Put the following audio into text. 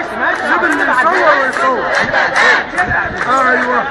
ماشي ماشي. جيب اللي يصور ويصور. آه، أيوه.